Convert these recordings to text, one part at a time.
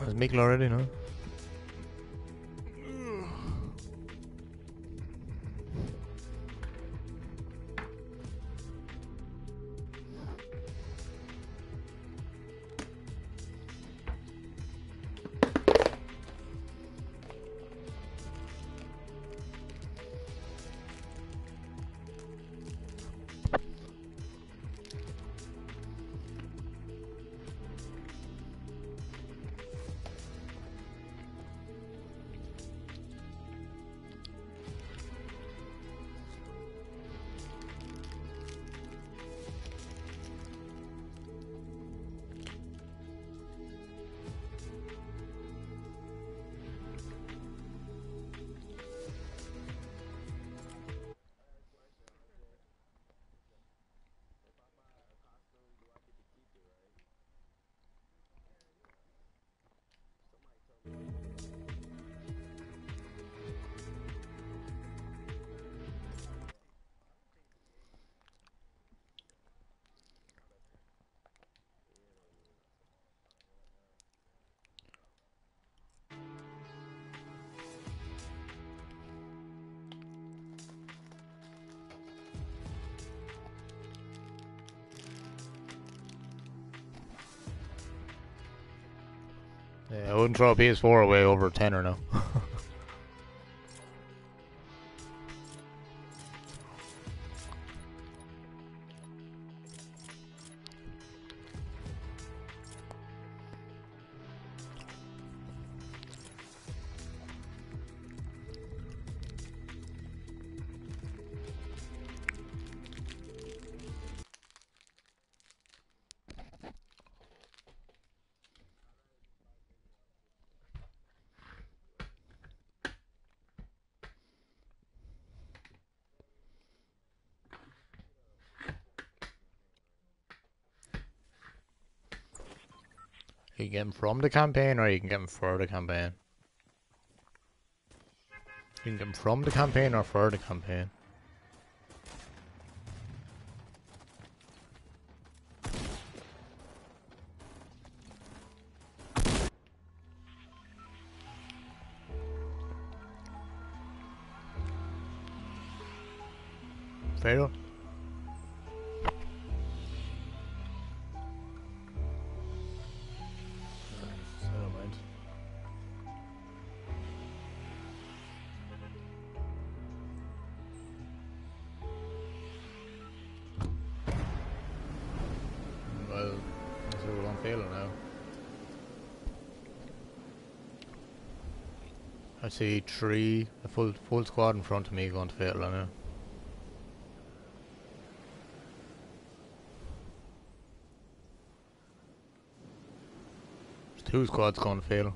There's Mikkel already, no? Yeah, I wouldn't throw a PS4 away over 10 or no. Can get them from the campaign or you can get them for the campaign. You can get them from the campaign or for the campaign. Failure now. I see three, a full full squad in front of me going to fail now. There's two squads going to fail.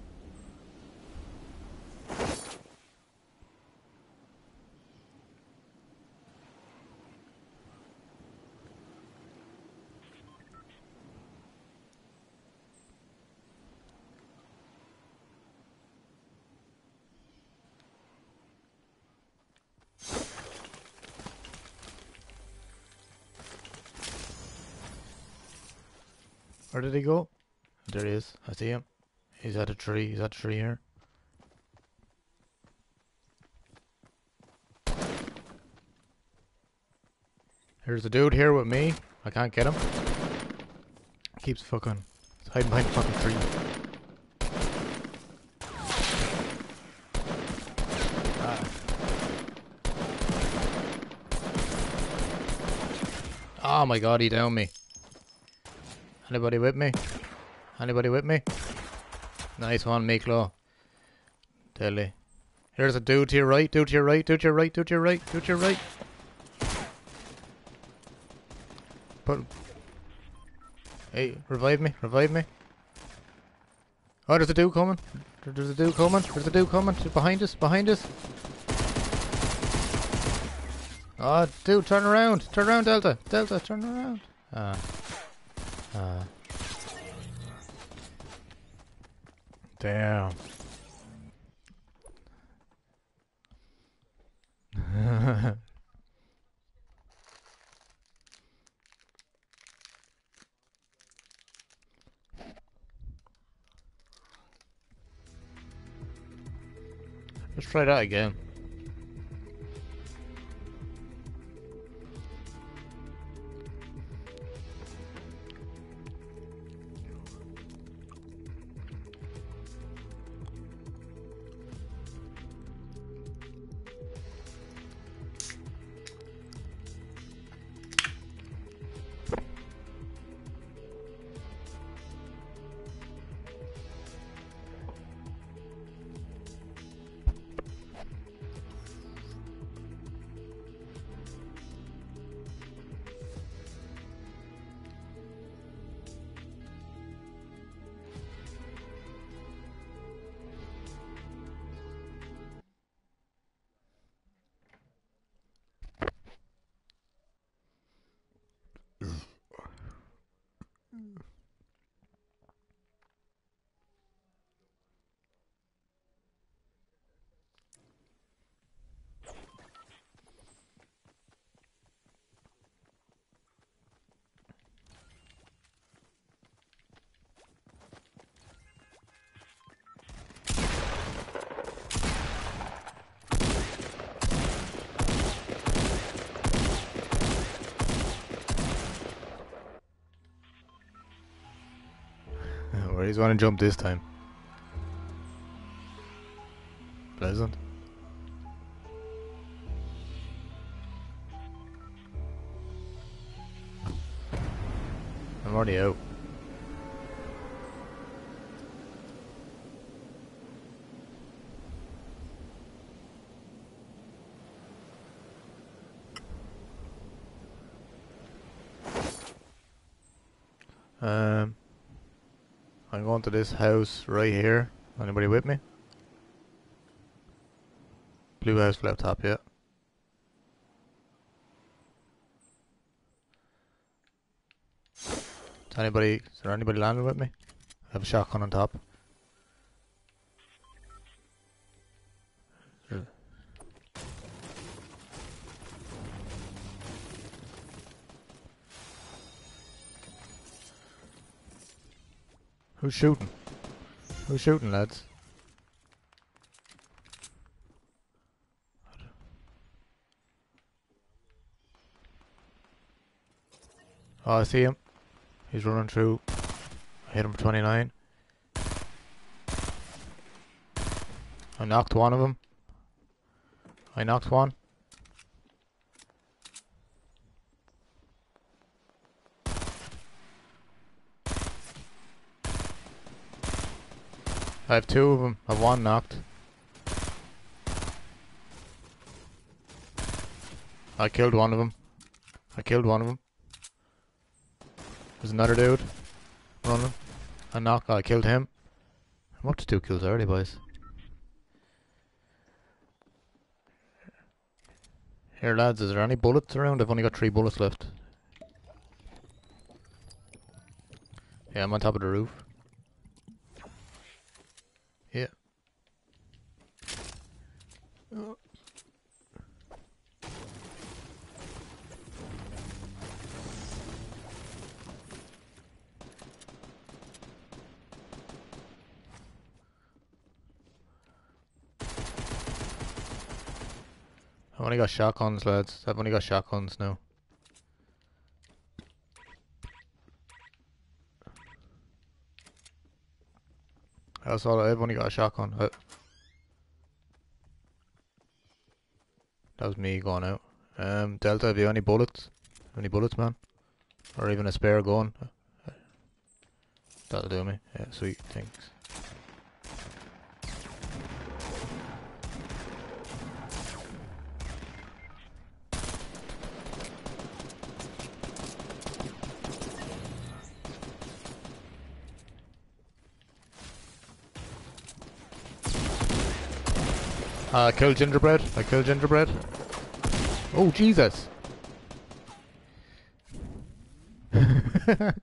Did he go? There he is. I see him. He's at a tree. He's at a tree here. Here's a dude here with me. I can't get him. Keeps fucking hiding behind the fucking tree. Ah. Oh my god, he downed me. Anybody with me? Anybody with me? Nice one, Miklo. Dilly. Here's a dude to your right, dude to your right, dude to your right, dude to your right, dude to your right. Put. Hey, revive me, revive me. Oh, there's a dude coming. There's a dude coming. There's a dude coming. Behind us, behind us. Oh, dude, turn around. Turn around, Delta. Delta, turn around. Ah. Uh, damn. Let's try that again. Where he's gonna jump this time. Pleasant. I'm already out. Um, I'm going to this house right here. Anybody with me? Blue house left top, yeah. Is anybody, is there anybody landing with me? I have a shotgun on top. Who's shooting? Who's shooting, lads? Oh, I see him. He's running through. I hit him for 29. I knocked one of them. I knocked one. I have two of them. I have one knocked. I killed one of them. I killed one of them. There's another dude running. I knocked. I killed him. I'm up to two kills already, boys. Here, lads, is there any bullets around? I've only got three bullets left. Yeah, I'm on top of the roof. Yeah. I've only got shotguns, lads. I've only got shotguns now. That's all I've only got a shotgun. Uh, that was me going out. Um, Delta, have you any bullets? Any bullets, man? Or even a spare gun? That'll do me. Yeah, sweet. Thanks. Uh, kill gingerbread. I kill gingerbread. Oh, Jesus. I'm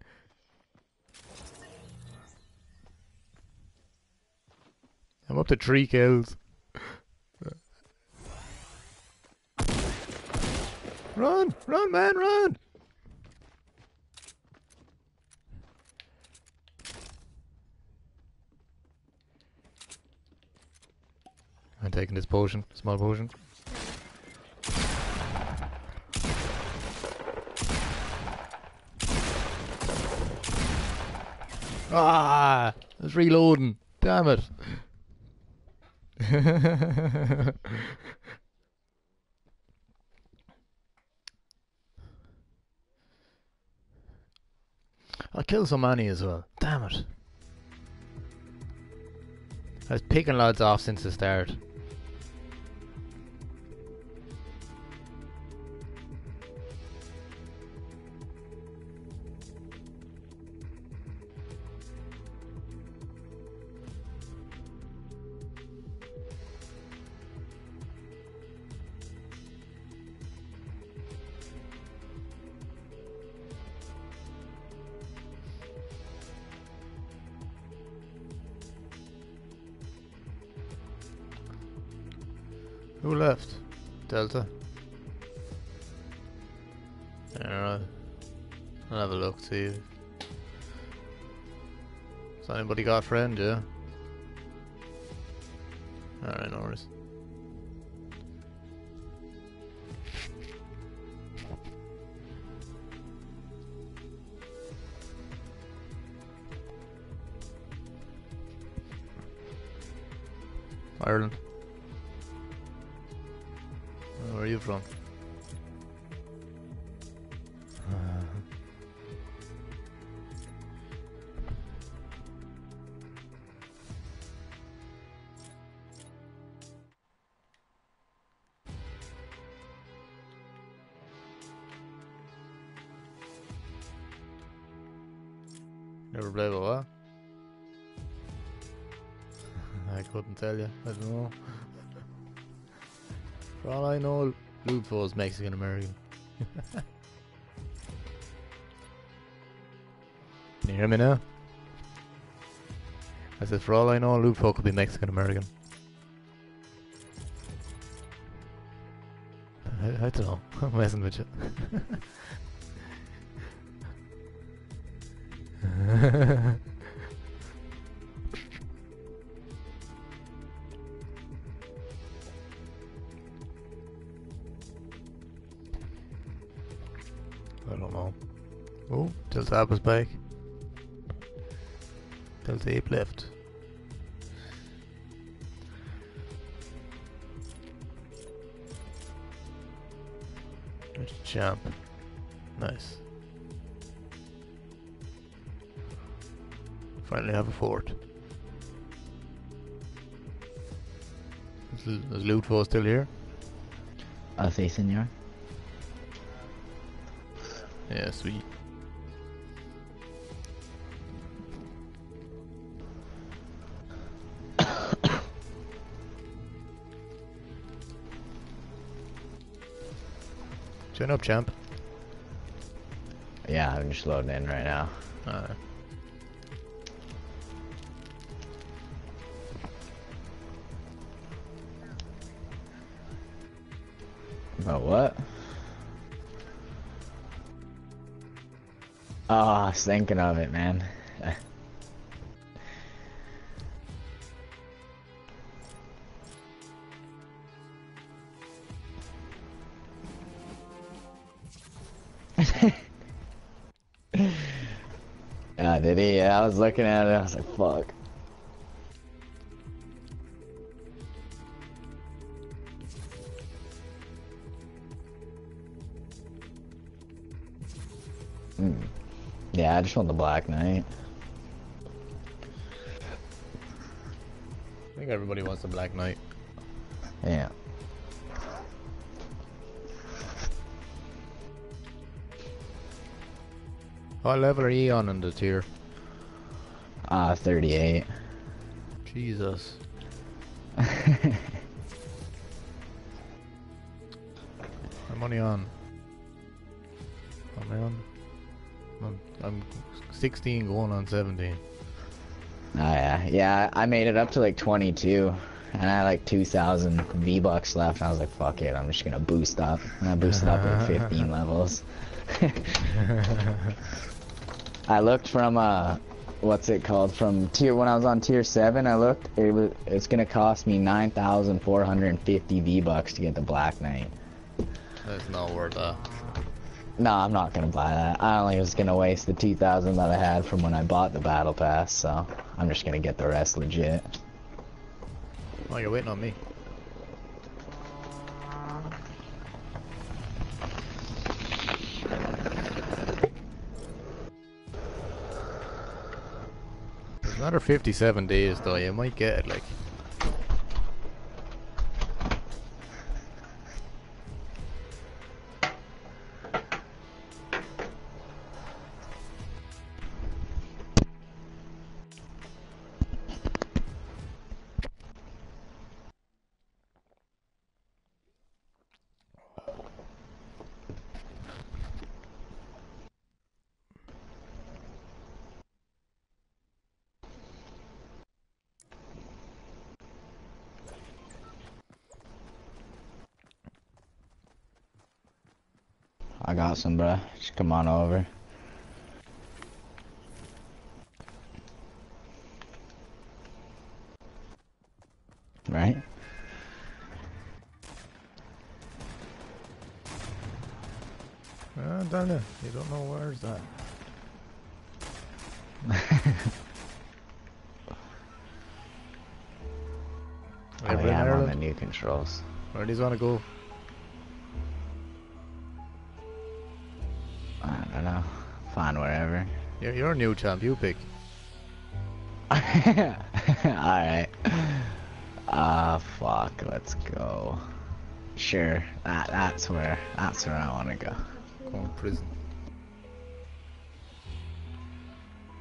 up to three kills. Run! Run, man, run! Mind taking this potion, small potion. Ah, I was reloading. Damn it. I killed so many as well. Damn it. I was picking lads off since the start. Got friend, yeah? Never played what? I couldn't tell you. I don't know. For all I know, Lupo is Mexican American. Can you hear me now? I said, for all I know, Lupo could be Mexican American. I, I don't know. I'm messing with you. I don't know. Oh, Delta App is back. Delta Ape left. A champ. Nice. Finally have a fort. Is, is still here? I sí, señor. Yeah, sweet. Join up, champ. Yeah, I'm just loading in right now. Uh, Oh, I was thinking of it, man. Yeah, did he? I was looking at it. I was like, fuck. Yeah, I just want the Black Knight. I think everybody wants the Black Knight. Yeah. What level are you on in the tier? Ah, 38. Jesus. I'm only on. I'm, I'm 16 going on 17. Oh yeah, yeah. I made it up to like 22, and I had like 2,000 V bucks left. And I was like, "Fuck it, I'm just gonna boost up." And I boosted up like 15 levels. I looked from uh, what's it called? From tier when I was on tier seven, I looked. It was it's gonna cost me nine thousand four hundred and fifty V bucks to get the Black Knight. That's not worth that. No, I'm not gonna buy that. I only was gonna waste the two thousand that I had from when I bought the battle pass, so I'm just gonna get the rest legit. Oh, you're waiting on me. Another 57 days though, you might get it like. Some, bruh. Just come on over. Right? Ah, darn it. You don't know where's that. Oh, yeah, I'm on the new controls. Where do you want to go? You're, you're a new champ, you pick. Alright. Ah, fuck. Let's go. Sure. That that's where that's where I want to go. Go in prison.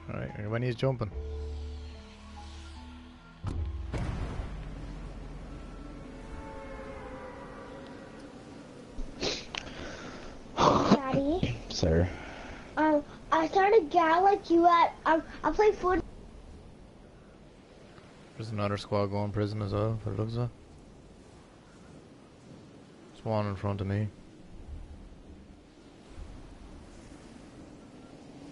Alright, when he's jumping. Another squad going prison as well, what it looks like. There's one in front of me.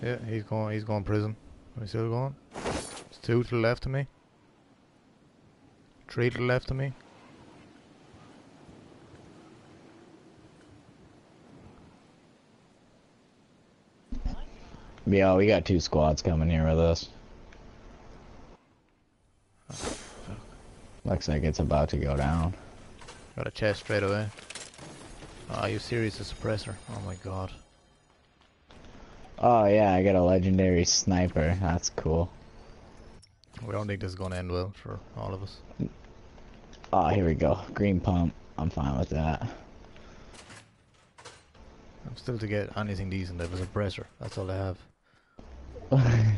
Yeah, he's going he's going prison. Are we still going? There's two to the left of me. Three to the left of me. Yeah, we got two squads coming here with us. Looks like it's about to go down. Got a chest straight away. Ah, you serious a suppressor. Oh my god. Oh yeah, I got a legendary sniper. That's cool. We don't think this is gonna end well for all of us. Oh, here we go. Green pump. I'm fine with that. I'm still to get anything decent. It was a suppressor. That's all I have.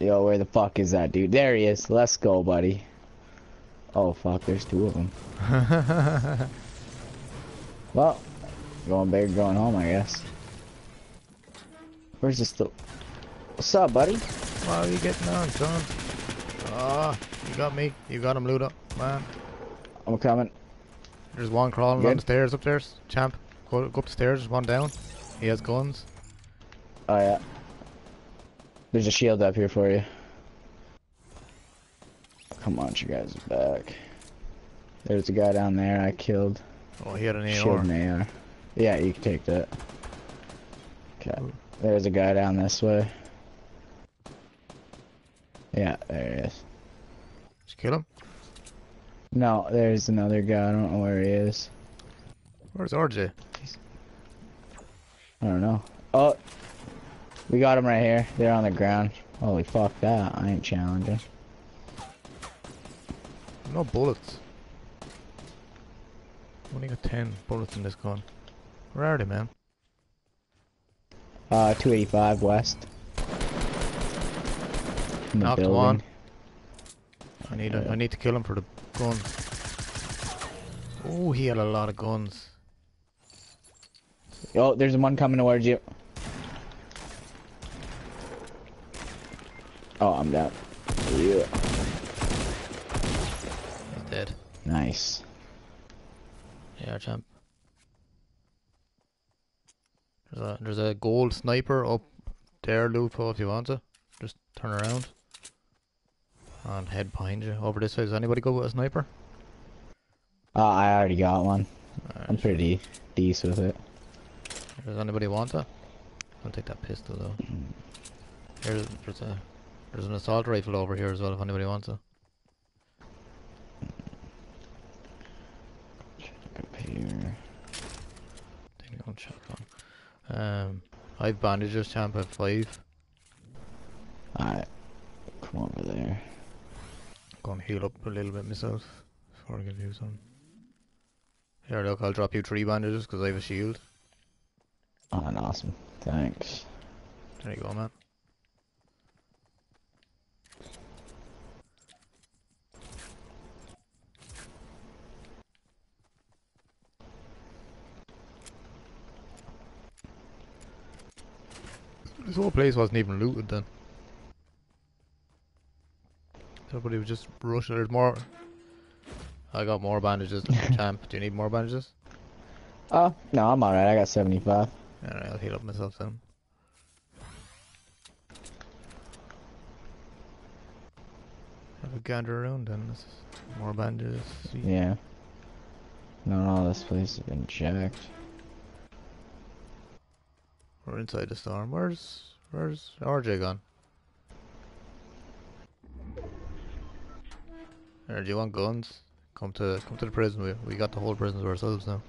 Yo, where the fuck is that dude? There he is. Let's go, buddy. Oh fuck, there's two of them. Well, going big, going home, I guess. Where's this? Still? What's up, buddy? Wow, you getting on, son? Ah, you got me. You got him, Ludo. Man, I'm coming. there's one crawling down Good. the stairs up there. Champ, go, go up the stairs. There's one down. He has guns. Oh yeah. There's a shield up here for you. Come on, you guys are back. There's a guy down there I killed. Oh, he had an Shield AR. and AR. Yeah, you can take that. Okay. There's a guy down this way. Yeah, there he is. Just kill him. No, there's another guy. I don't know where he is. Where's RJ? I don't know. Oh, we got him right here. They're on the ground. Holy fuck that. I ain't challenging. No bullets. Only got 10 bullets in this gun. Where are they, man? Uh, 285 west. In the Knocked one. I need a, I need to kill him for the gun. Oh, he had a lot of guns. Oh, there's one coming towards you. Oh, I'm down. Yeah. He's dead. Nice. Yeah, champ. There's a there's a gold sniper up there, Lupo, if you want to. Just turn around. And head behind you. Over this way. Does anybody go with a sniper? Oh, I already got one. I'm Alright. pretty decent with it. Does anybody want that? I'll take that pistol though. Here's there's a there's an assault rifle over here as well if anybody wants it. Up here. Take on shotgun. Um I have bandages, champ at five. Alright. Come over there. Gonna heal up a little bit myself before I give you some. Here look, I'll drop you three bandages because I have a shield. Oh, and awesome. Thanks. There you go, man. This whole place wasn't even looted then. Everybody was just rushing. There's more. I got more bandages, champ. Do you need more bandages? Oh, no, I'm alright. I got 75. Alright, I'll heal up myself then. Have a gander around then. More bandages. Yeah. No, no, this place has been checked. We're inside the storm. Where's where's RJ gone? There, do you want guns? Come to come to the prison. We we got the whole prison to ourselves now.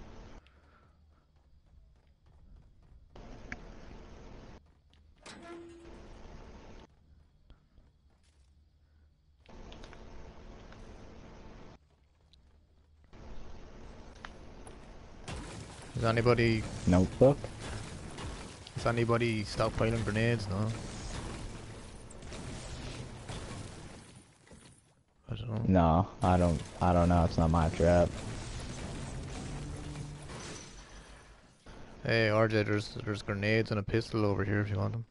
Is anybody Notebook? Is anybody stockpiling grenades? No. I don't know. No, I don't. I don't know. It's not my trap. Hey RJ, there's there's grenades and a pistol over here if you want them.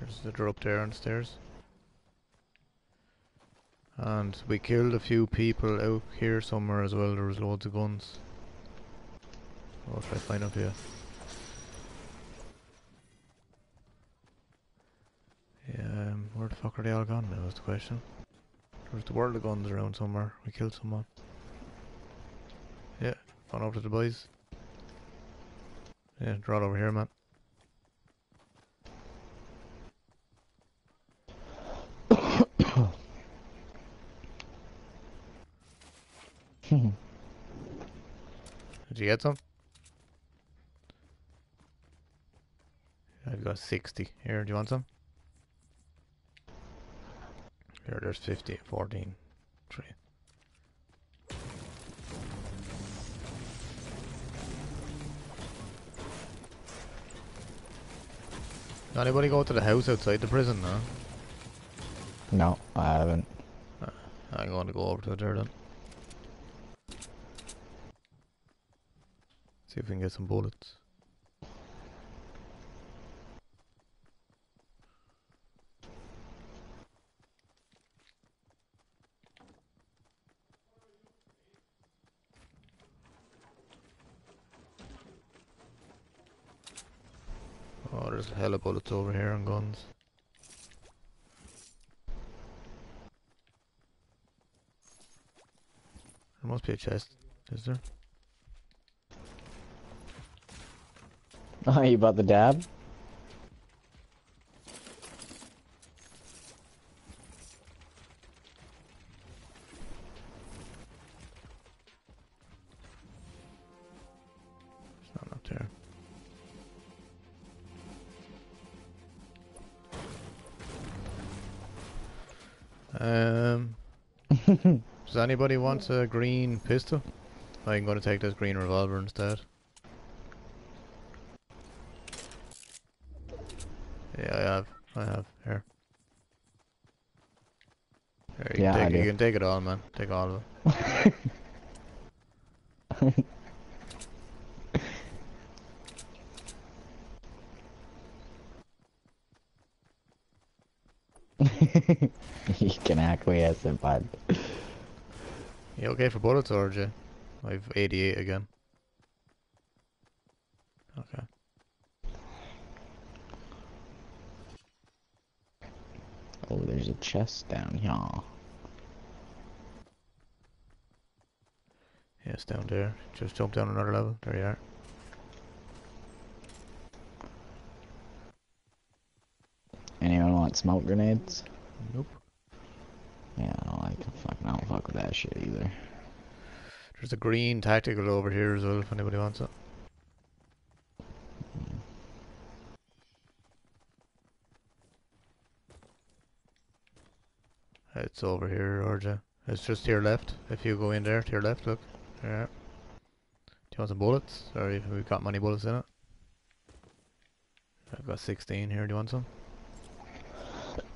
There's the drop there on the stairs. And we killed a few people out here somewhere as well. There was loads of guns. I'll try to find up here. Yeah, um, where the fuck are they all gone now is the question. There's the world of guns around somewhere. We killed someone. Yeah, gone over to the boys. Yeah, draw it over here, man. Did you get some? I've got 60. Here, do you want some? Here, there's 50, 14, 3. Anybody go to the house outside the prison now? No, I haven't. Uh, I'm going to go over to it there then. See if we can get some bullets. Oh, there's a hell of bullets over here and guns. There must be a chest, is there? Oh, you bought the dab? It's not up there. Um, does anybody want a green pistol? I'm going to take this green revolver instead. Yeah, I have. I have. Here. Here, you, Yeah, can take, you can take it all, man. Take all of it. you can acquiesce it, bud. You okay for bullets, RJ? I've 88 again. Okay. Oh, there's a chest down here. It's down there. Just jump down another level. There you are. Anyone want smoke grenades? Nope. Yeah, I don't like fuck. I don't fuck with that shit either. There's a green tactical over here as well if anybody wants it. It's over here, RJ. It's just to your left. If you go in there, to your left, look. Yeah. Do you want some bullets? Sorry, we've got many bullets in it. I've got 16 here. Do you want some?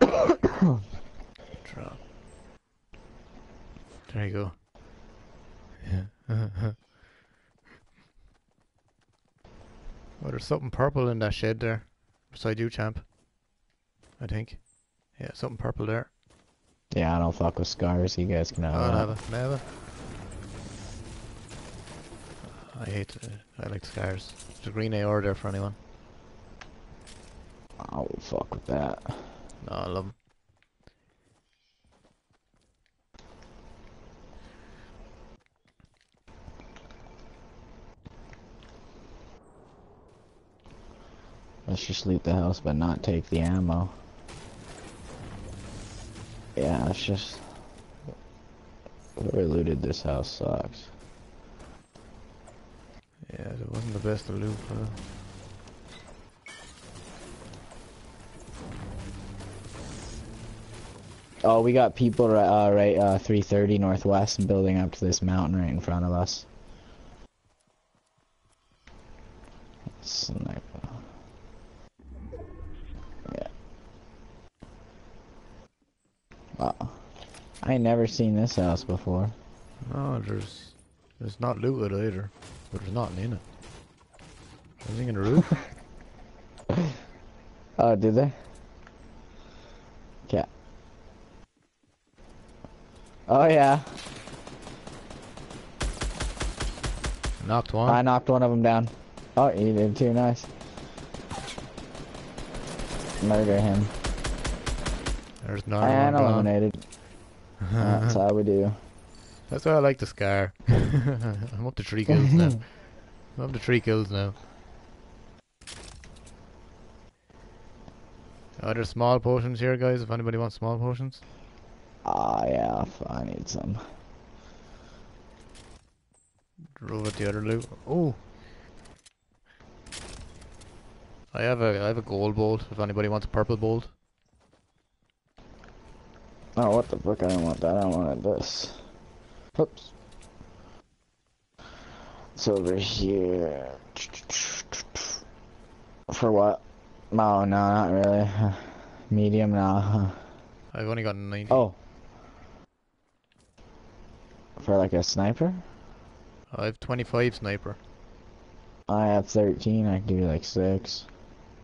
Drop. There you go. Yeah. Oh, well, there's something purple in that shed there. Beside you, champ. I think. Yeah, something purple there. Yeah, I don't fuck with scars. You guys can have Oh, that. never, never. I hate. Uh, I like scars. There's a green AR there for anyone. I will fuck with that. No, I love 'em. Let's just loot the house, but not take the ammo. Yeah, it's just whoever looted this house sucks. It wasn't the best of loot. Uh, Oh, we got people right, uh, right, uh, 330 northwest, building up to this mountain right in front of us. Sniper. Yeah. Wow. I ain't never seen this house before. no, there's. It's not looted either. But there's nothing in it. Anything in the roof? Uh, oh, did they? Yeah. Oh yeah, Knocked one. I knocked one of them down. Oh, you did too. Nice. Murder him. There's another And eliminated. That's how we do. That's why I like the scar. I'm up to three kills now. I'm up to three kills now. Are there small potions here, guys? If anybody wants small potions, Ah, yeah, I need some. drove at the other loot. Oh, I have a I have a gold bolt. If anybody wants a purple bolt, Oh, what the fuck? I don't want that. I wanted this. Oops. It's over here. For what? Oh, no, not really. Medium, no. I've only got 90. Oh. For like a sniper? I have 25 sniper. I have 13. I can give you like 6.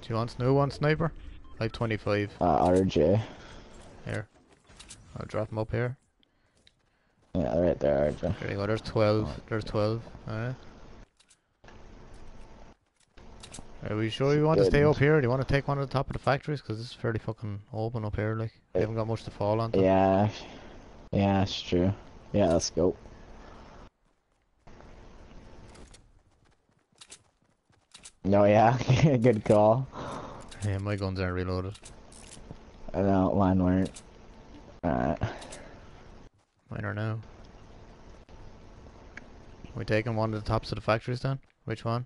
Do you want snow one sniper? I have 25. Uh, RJ. Here, I'll drop them up here. Yeah, right there, RJ. There you go. There's 12. There's 12. Alright. Are we sure you want to stay up here? Do you want to take one at the top of the factories? Because it's fairly fucking open up here, like. We haven't got much to fall on. Yeah. Yeah, that's true. Yeah, let's go. No, yeah, good call. Yeah, my guns aren't reloaded. I know, mine weren't. Alright. Mine are now. We taking one of the tops of the factories then? Which one?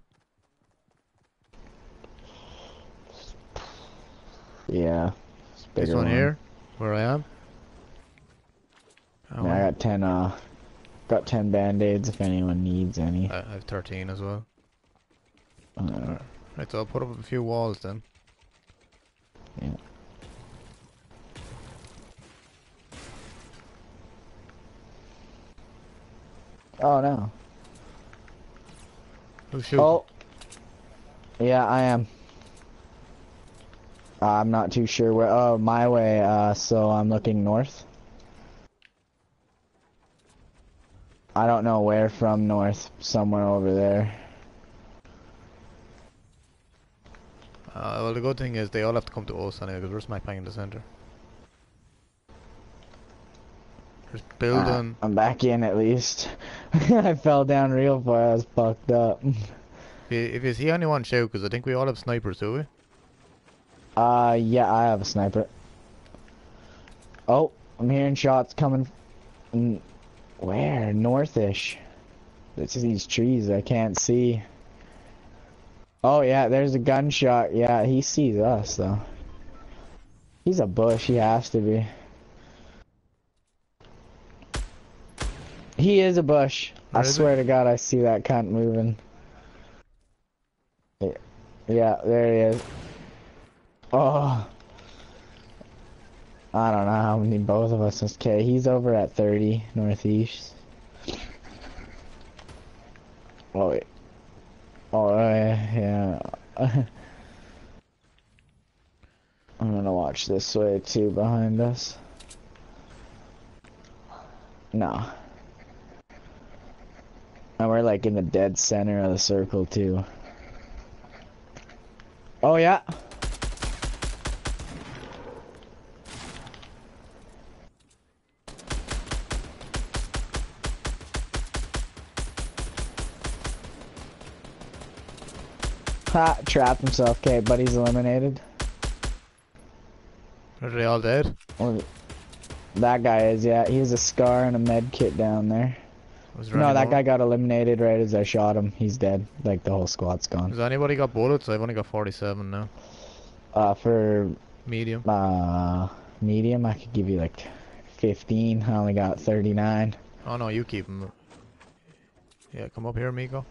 Yeah. This bigger one here? Where I am? Oh, Yeah, I got 10, uh, got 10 band-aids if anyone needs any. I have 13 as well. Uh, Right, so I'll put up a few walls then. Yeah. oh no. Who's shooting? Oh. Yeah, I am. Uh, I'm not too sure where. Oh, my way. Uh, so I'm looking north. I don't know where from north. Somewhere over there. Well, the good thing is they all have to come to us anyway, because we're smack bang in the centre. There's building. I'm back in at least. I fell down real far. I was fucked up. If, you, if you see anyone shout, because I think we all have snipers, do we? Uh, yeah, I have a sniper. Oh, I'm hearing shots coming. Where? Northish. It's these trees I can't see. Oh yeah, there's a gunshot. Yeah, he sees us though. He's a bush. He has to be. He is a bush. Where I swear to God, I see that cunt moving. Yeah, yeah, there he is. Oh. I don't know how many both of us is. Okay, he's over at 30 northeast. Oh, wait. Oh, uh, yeah. yeah. I'm gonna watch this way too behind us. No. And we're like in the dead center of the circle too. Oh yeah. Ha, trapped himself. Okay, buddy's eliminated. Are they all dead? Or that guy is, yeah. He has a scar and a med kit down there. No, that guy got eliminated right as I shot him. He's dead. Like the whole squad's gone. Has anybody got bullets? I've only got 47 now. Uh, for Medium. uh medium, I could give you like 15. I only got 39. Oh no, you keep them. Yeah, come up here, Miko.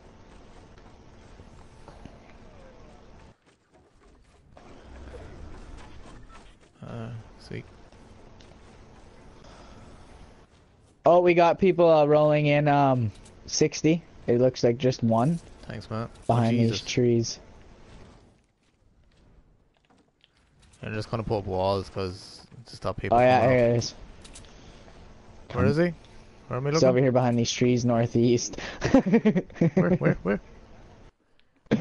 Oh, we got people uh, rolling in um 60. It looks like just one Thanks, man. behind oh, these trees. I'm just gonna put up walls because to stop people. Oh yeah, here it is. Where is he? Where am I It's looking? over here behind these trees northeast. Where? Where? Where?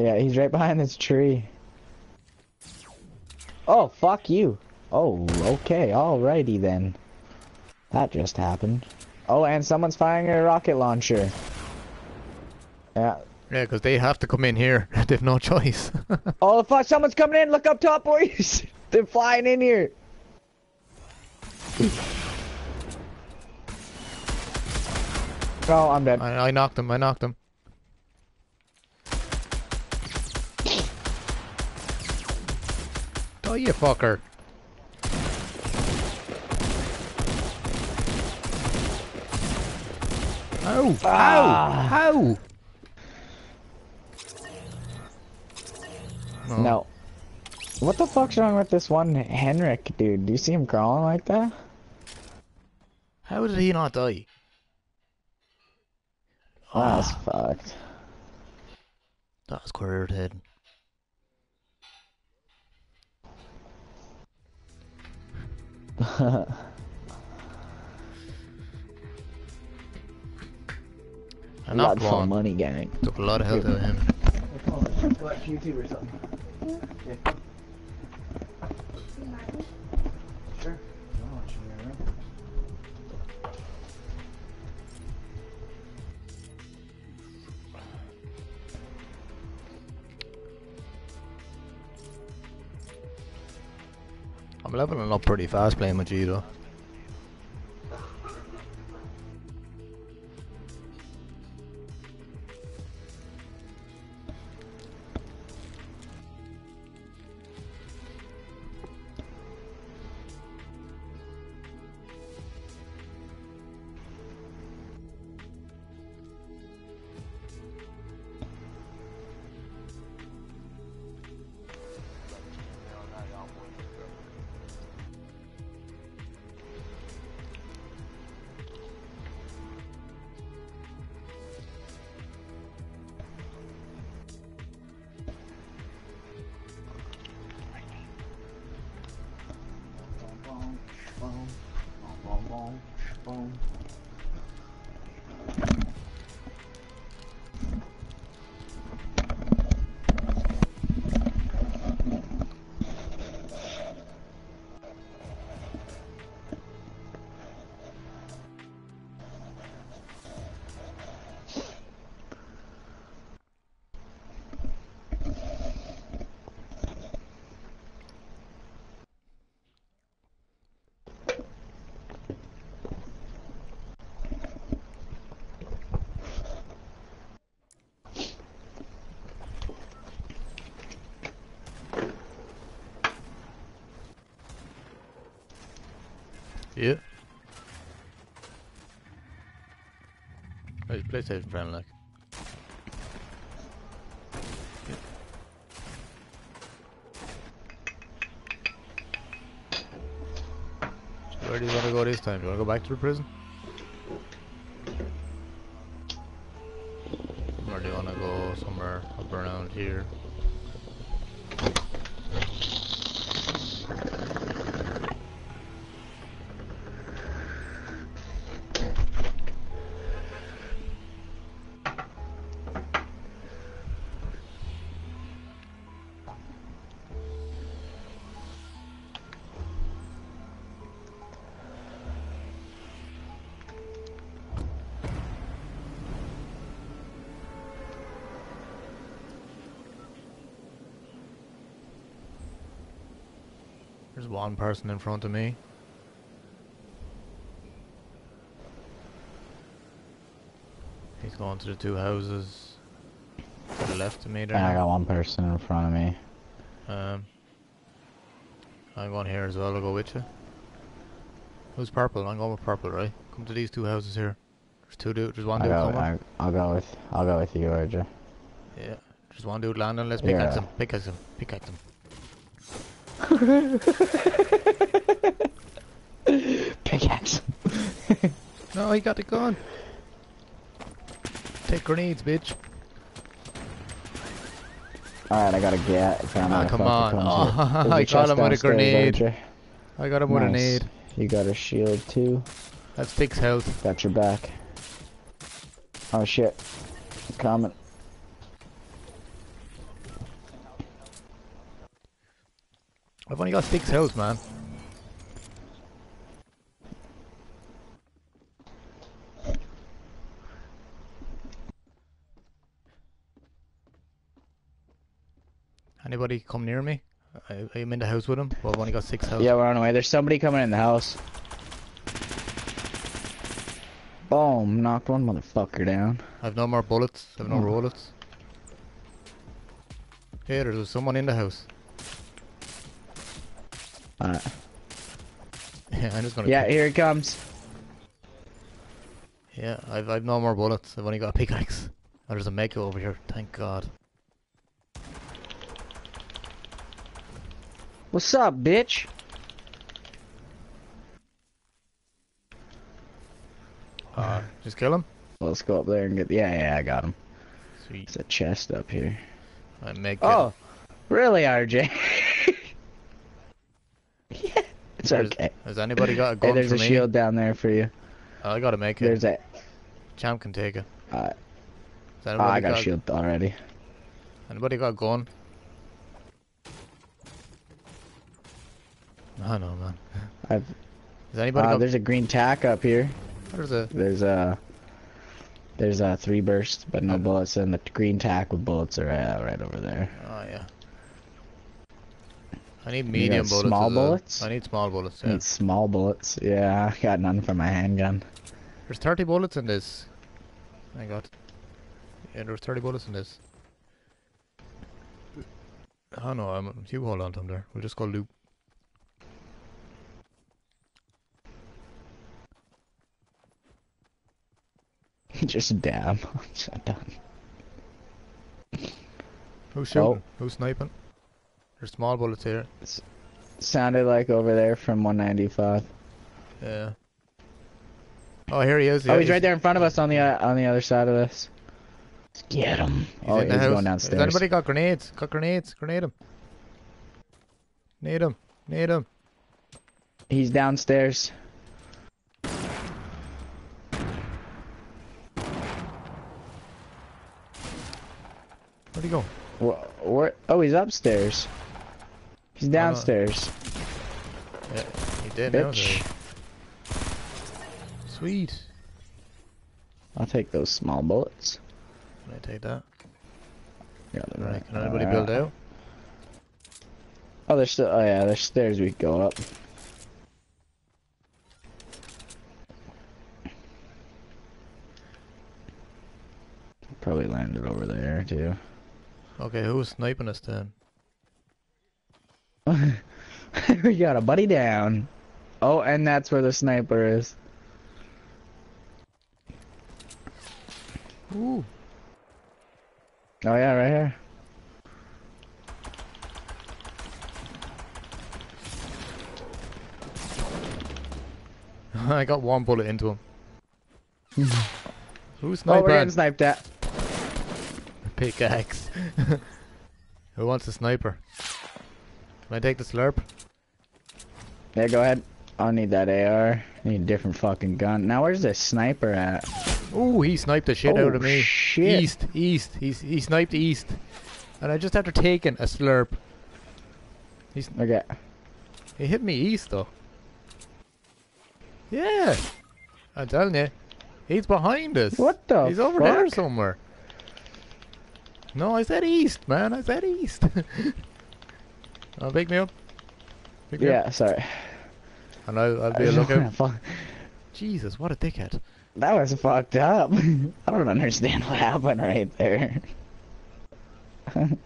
Yeah, he's right behind this tree. Oh, fuck you. Oh, okay, alrighty then. That just happened. Oh, and someone's firing a rocket launcher. Yeah. Yeah, because they have to come in here. They've no choice. Oh, fuck, someone's coming in! Look up top, boys! They're flying in here! Oh, I'm dead. I, I knocked him. I knocked him. Oh, you fucker. Ow! Ah. Ow! Ow! Oh. No. What the fuck's wrong with this one Henrik, dude? Do you see him crawling like that? How did he not die? Oh, that's Ah, fucked. that was quite irritating. I knocked Blood for money, gang. Took a lot of health out of him. Watch YouTube or something. Sure. Up pretty fast playing though. Yeah. Oh, PlayStation friend, like. Where do you want to go this time? Do you want to go back to the prison? Or do you want to go somewhere up around here? One person in front of me. He's going to the two houses to the left of me there. And I got one person in front of me. Um, I'm going here as well. I'll go with you. Who's purple? I'm going with purple, right? Come to these two houses here. There's two dudes. There's one dude go, coming. I, I'll go with, I'll go with you, Roger. Yeah. There's one dude landing. Let's pickaxe Yeah. him. Pickaxe him. Pickaxe him. Pickaxe. No, he got the gun. Take grenades, bitch. Alright, I gotta get. if Ah, come on. Oh, a I got him with a grenade. I got him with a Nice. nade. You got a shield too. That's six health. Got your back. Oh shit. It's coming. I've only got six health, man. Anybody come near me? I, I'm in the house with him. Well, I've only got six health. Yeah, we're on the way. There's somebody coming in the house. Boom, knocked one motherfucker down. I've no more bullets. I've no hmm. Oh. bullets. Hey, there's someone in the house. Alright. Yeah, I'm just gonna. Yeah, here he comes. Yeah, I've I've no more bullets. I've only got a pickaxe. Oh, there's a Mako over here. Thank God. What's up, bitch? Uh, just kill him. Let's go up there and get. Yeah, yeah, I got him. Sweet. There's a chest up here. I make. Oh, really, RJ? yeah, it's There's- okay. Has anybody got a Hey, gun there's for a me? shield down there for you. I gotta make it. There's a. Champ can take it. Uh, oh, I got a shield already. Anybody got a gun? I know, man. I've. Has anybody Uh, got? there's a green tac up here. There's a. There's a. There's a three burst, but no Uh, bullets, and the green tac with bullets are uh, right over there. Oh yeah. I need medium bullets. small bullets? I need small bullets. Yeah. Need small bullets. Yeah, I got none for my handgun. There's 30 bullets in this. I got. Yeah, there's 30 bullets in this. Oh no, I'm, you hold on to them there. We'll just go loot. Just dab. I'm done. Who's shooting? Oh. Who's sniping? There's small bullets here. Sounded like over there from 195. Yeah. Oh, here he is. oh, yeah, he's right there in front of us on the uh, on the other side of this. Get him. He's oh, he's house. going Has downstairs. anybody got grenades? Got grenades? Grenade him. Need him. Need him. He's downstairs. Where'd he go? Wh- Where? Oh, he's upstairs. He's downstairs. Yeah, he did. Bitch. Sweet. I'll take those small bullets. Can I take that? Yeah, they're Right. right. Can anybody Uh, build out? Oh, there's still. Oh yeah, there's stairs we go up. Probably landed over there too. Okay, who's sniping us then? we got a buddy down. Oh, and that's where the sniper is. Ooh. Oh yeah, right here. I got one bullet into him. Who's Oh, we're getting sniped at. Pickaxe. Who wants a sniper? Can I take the slurp? Yeah, go ahead. I need that AR. I need a different fucking gun. Now, where's this sniper at? Ooh, he sniped the shit out of Oh, me. shit. East, east. He's he sniped east, and I just after taking a slurp. He's Okay. He hit me east though. Yeah, I'm telling you, he's behind us. What the He's over there somewhere. No, I said east, man. I said east. Uh, oh, pick me up. Pick me up. Yeah, sorry. I know, I'll be a lookout. Jesus, what a dickhead. That was fucked up. I don't understand what happened right there.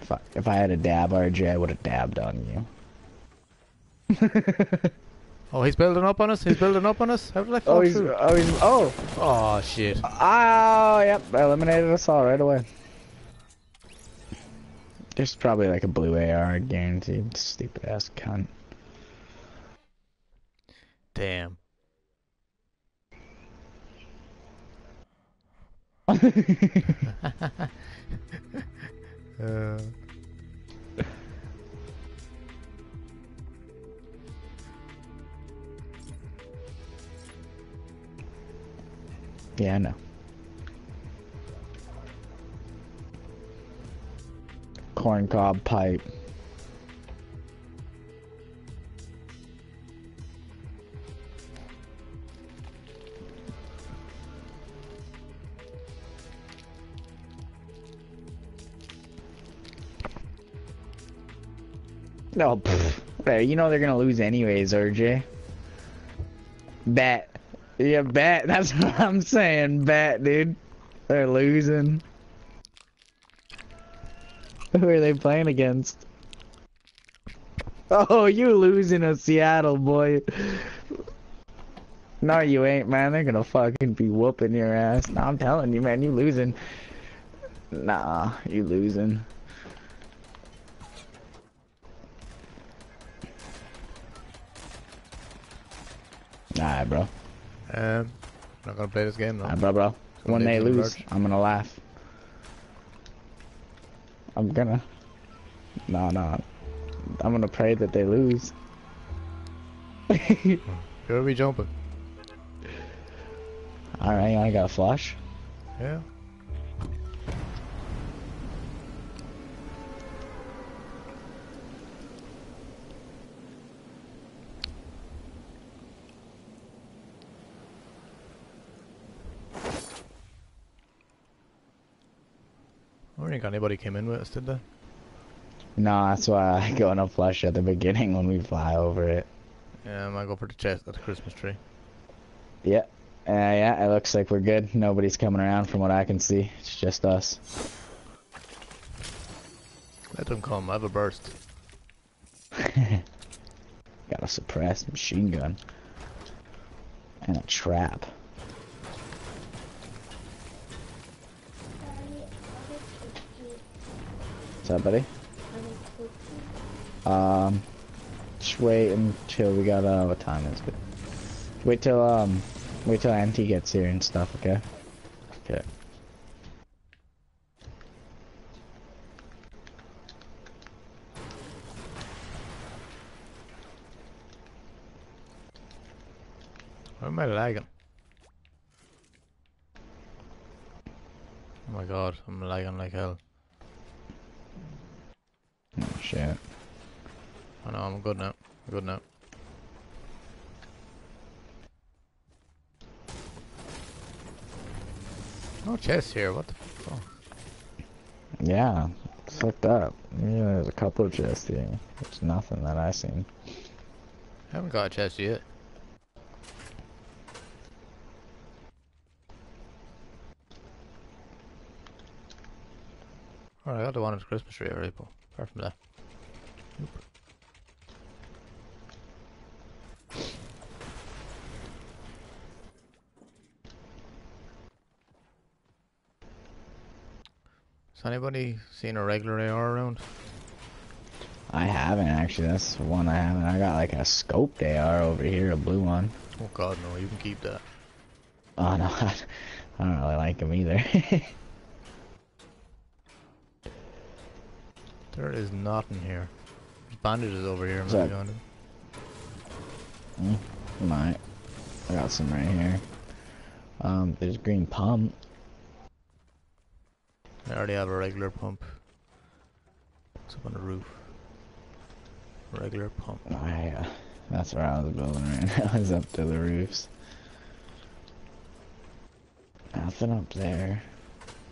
Fuck. If I had a dab, RJ, I would have dabbed on you. Oh, he's building up on us. He's building up on us. How did I fall Oh, he's, through? oh, he's, oh, Oh shit. oh, yep, eliminated us all right away. There's probably like a blue AR, guaranteed. Stupid ass cunt. Damn. Uh, yeah, I know. Corncob pipe. No, pfft. You know they're gonna lose anyways, RJ. Bet. Yeah, bet. That's what I'm saying. Bet, dude. They're losing. Who are they playing against? Oh, you losing a Seattle, boy. No, you ain't, man. They're gonna fucking be whooping your ass. No, I'm telling you, man. You losing. Nah, you losing. Alright, bro. Um, not gonna play this game Alright, now. bro, bro. When they lose, large. I'm gonna laugh. I'm gonna. No, no. I'm gonna pray that they lose. Who are we jumping? Alright, I got a flush. Yeah. Think anybody came in with us, did they? No, that's why I go on a flush at the beginning when we fly over it. Yeah, I might go for the chest at the Christmas tree. Yeah. Uh, yeah, it looks like we're good. Nobody's coming around from what I can see. It's just us. Let them come, I have a burst. Got a suppressed machine gun. And a trap. What's up, buddy? Um, just wait until we got, uh, what time is it? Wait till, um, wait till Auntie gets here and stuff, okay? Okay. Why am I lagging? Oh my god, I'm lagging like hell. Shit. I know, I'm good now. I'm good now. No chest here, what the fuck? Yeah, fucked up. Yeah, there's a couple of chests here. There's nothing that I seen. I haven't got a chest yet. Alright, I got the one at the Christmas tree already, but apart from that. Has anybody seen a regular AR around? I haven't actually. That's the one I haven't. I got like a scoped AR over here, a blue one. Oh god, no, you can keep that. Oh no, I don't really like them either. There is nothing here. Bandages over here, Is maybe that- on them. mm, might. I got some right here. Um, there's green pump. I already have a regular pump. It's up on the roof. Regular pump. I, uh, that's where I was building right now. Is up to the roofs. Nothing up there.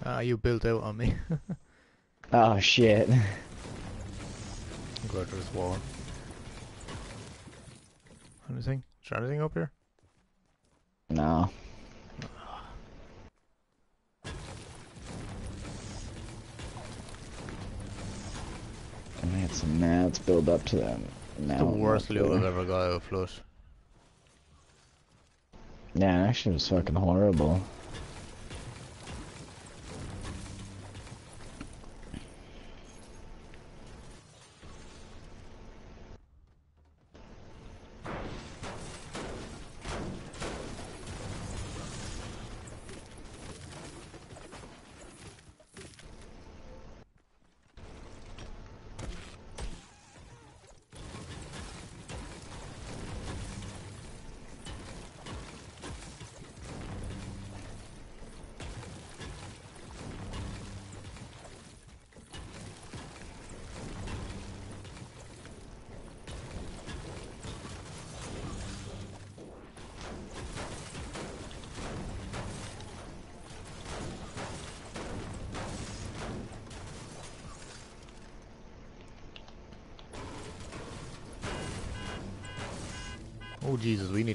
Ah, you built out on me. Oh shit. Go to this wall. Anything? Is there anything up here? No. I had some mats build up to them. the worst loot I've ever got out of flush. Yeah, it actually was fucking horrible.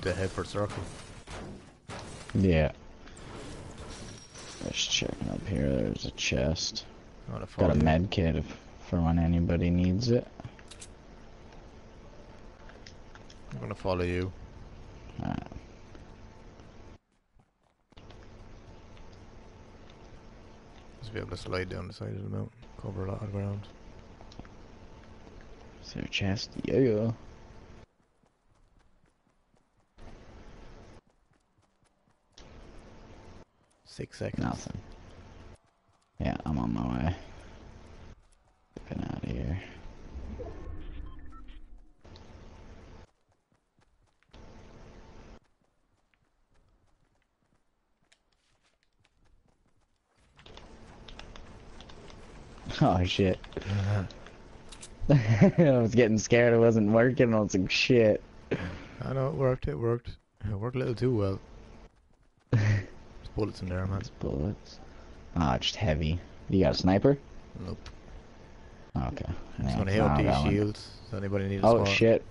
Need to head for circle. Yeah. Just checking up here. There's a chest. Got a med kit if, for when anybody needs it. I'm gonna follow you. Alright. Just be able to slide down the side of the mountain, cover a lot of ground. Is there a chest? Yeah. Six seconds. Nothing. Yeah, I'm on my way. Get out of here. Oh shit. I was getting scared it wasn't working. I was like, shit. I know it worked, it worked. It worked a little too well. Bullets in there, man. Bullets. Ah, just heavy. You got a sniper? Nope. Okay. I'm just gonna up these shields. Does anybody need a Oh shit.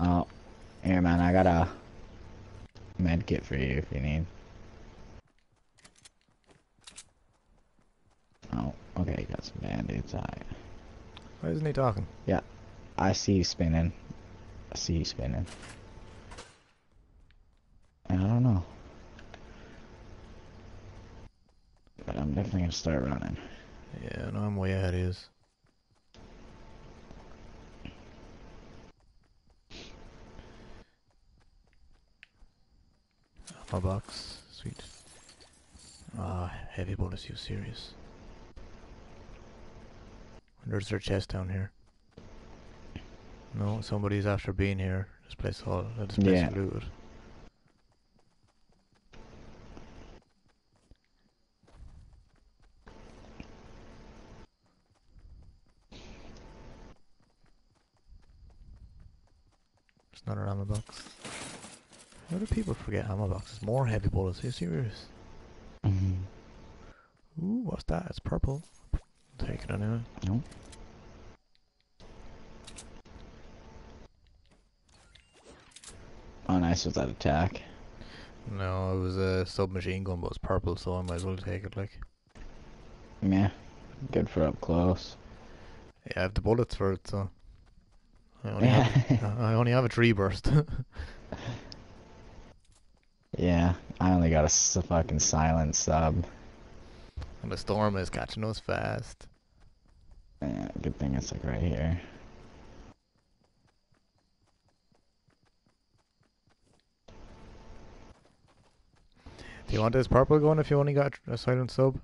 Oh, here man, I got a med kit for you if you need. Oh, okay, you got some band-aids. Alright. Why isn't he talking? Yeah. I see you spinning. I see you spinning. I don't know. But I'm definitely gonna start running. Yeah, no, I'm way ahead of his. My box, sweet. Ah, heavy bullets, you serious? There's their chest down here. No, somebody's after being here. This place all, this place Yeah. is looted. It's not an ammo box. How do people forget ammo boxes? More heavy bullets. Are you serious? Mhm. Ooh, what's that? It's purple. Take it anyway. Nope. Oh, nice with that attack. No, it was a submachine gun, but it's purple, so I might as well take it. Like, Yeah. Good for up close. Yeah, I have the bullets for it, so. I only, have, I only have a tree burst. yeah, I only got a fucking silent sub. and the storm is catching us fast. Yeah, good thing it's like right here. Do you want this purple gun if you only got a silent sub?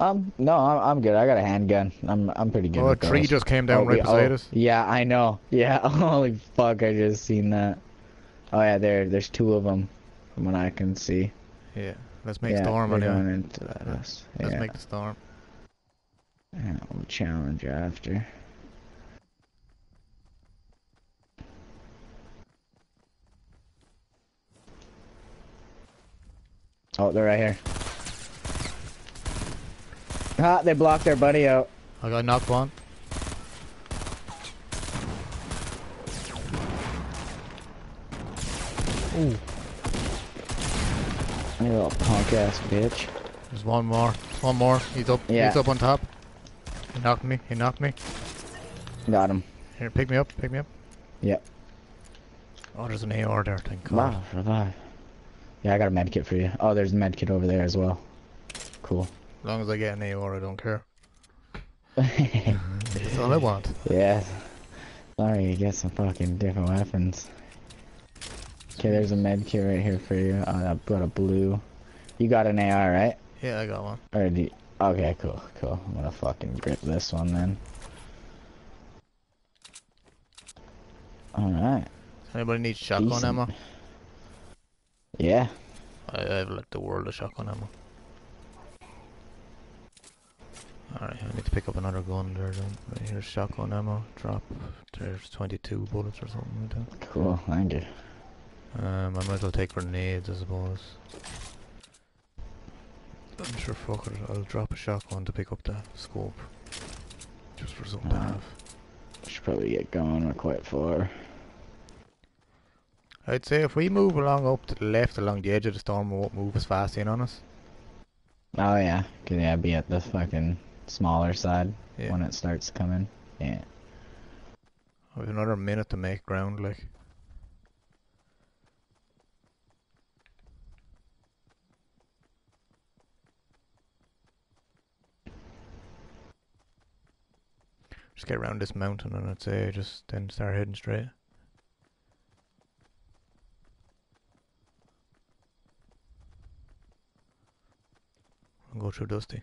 Um, no, I'm, I'm good. I got a handgun. I'm I'm pretty good. Oh, a tree those. just came down Oh, right we- beside oh, us. Yeah, I know. Yeah, holy fuck! I just seen that. Oh yeah, there, there's two of them, from what I can see. Yeah, let's make yeah, storm on going you. into that house. Let's yeah, make the storm. yeah, we'll challenge after. Oh, they're right here. Ah, they blocked their buddy out. I got knocked one. Ooh, You little punk ass bitch. there's one more. One more. He's up. Yeah. He's up on top. He knocked me. He knocked me. Got him. Here, pick me up. Pick me up. Yep. Oh, there's an AR there. Thank God. Wow, revive. Yeah, I got a med kit for you. Oh, there's a med kit over there as well. Cool. As long as I get an AR, I don't care. That's all I want. yeah. Sorry, you get some fucking different weapons. Okay, there's a med kit right here for you. Uh, I've got a blue. You got an AR, right? Yeah, I got one. Or do you... Okay, cool, cool. I'm gonna fucking grip this one then. Alright. Anybody need shotgun Decent. ammo? Yeah. I, I have like the world of shotgun ammo. Alright, I need to pick up another gun there then. Right here's shotgun ammo. Drop. There's 22 bullets or something like that. Cool, thank you. Um, I might as well take grenades, I suppose. I'm sure fuck it, I'll drop a shotgun to pick up the scope. Just for something to Alright. have. Should probably get going. We're quite far. I'd say if we move along up to the left along the edge of the storm, we won't move as fast in on us. Oh yeah, can yeah be at this fucking smaller side Yeah. when it starts coming. Yeah. Oh, we have another minute to make ground, like. Just get around this mountain and I'd say just then start heading straight. And go through Dusty.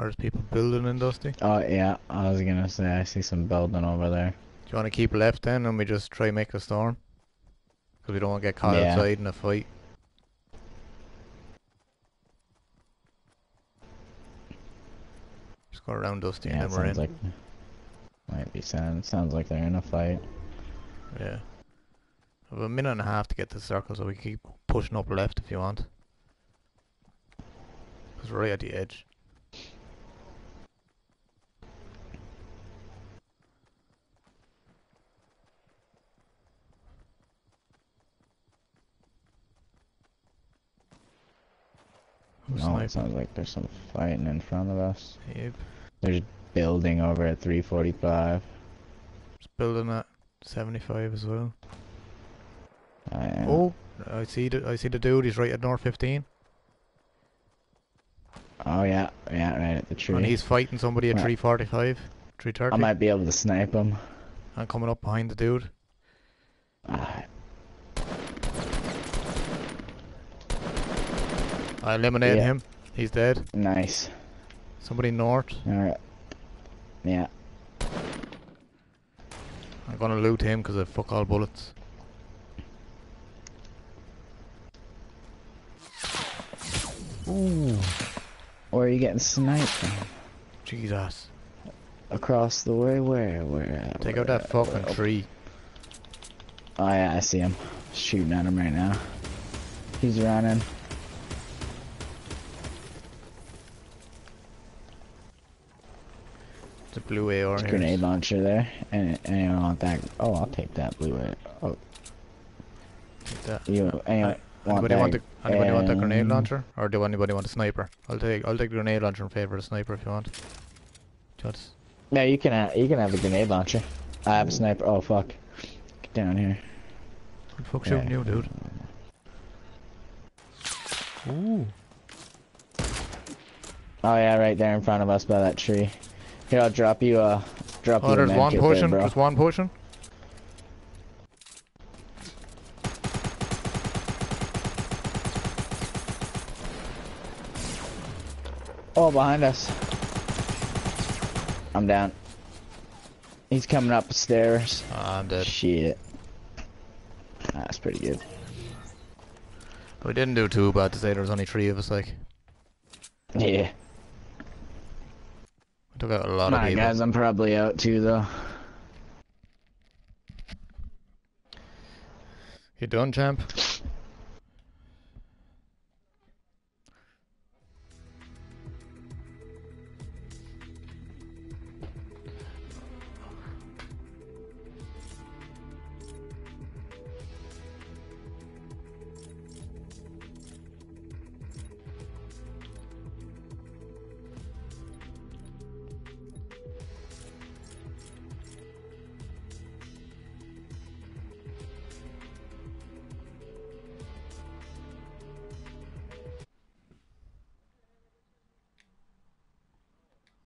Or there's people building in Dusty. Oh yeah, I was gonna say I see some building over there. Do you want to keep left then and we just try make a storm? Because we don't want to get caught Yeah. outside in a fight. Just go around Dusty Yeah, and then we're in. sounds like might be sound. Sounds like they're in a fight. Yeah. Have a minute and a half to get to the circle so we keep pushing up left if you want. Because we're right at the edge. Who's No, it sounds like there's some fighting in front of us. Yep. There's building over at 345. It's building at 75 as well. I. Oh, I see the I see the dude. He's right at North 15, Oh yeah, yeah, right at the tree. and he's fighting somebody at Right. 345, I might be able to snipe him. I'm coming up behind the dude. Ah, I eliminated Yeah. him. He's dead. nice. Somebody north. Alright. Yeah. I'm gonna loot him because I fuck all bullets. Ooh, Where are you getting sniped from? Jesus! Across the way? Where? Where? Take out that fucking where? tree. Oh yeah, I see him. Shooting at him right now. He's running. The blue AR There's grenade launcher there. And anyone want that? Oh, I'll take that blue AR. Oh, Take that. you want Anybody that? want the anybody want that grenade launcher, or do anybody want a sniper? I'll take I'll take the grenade launcher in favor of the sniper if you want. Just No, you can have, you can have a grenade launcher. I have a sniper. Oh fuck. Get down here. what the fuck Yeah. shooting you, dude? Ooh. Oh yeah, right there in front of us by that tree. Here, I'll drop you uh drop you Oh, a there's one kit there, potion. There's one potion. Oh, behind us. I'm down. He's coming up the stairs. Ah, I'm dead. Shit. That's pretty good. We didn't do too bad to say there was only three of us. Like Yeah. Took out a lot of people. guys, I'm probably out too though. You done, champ?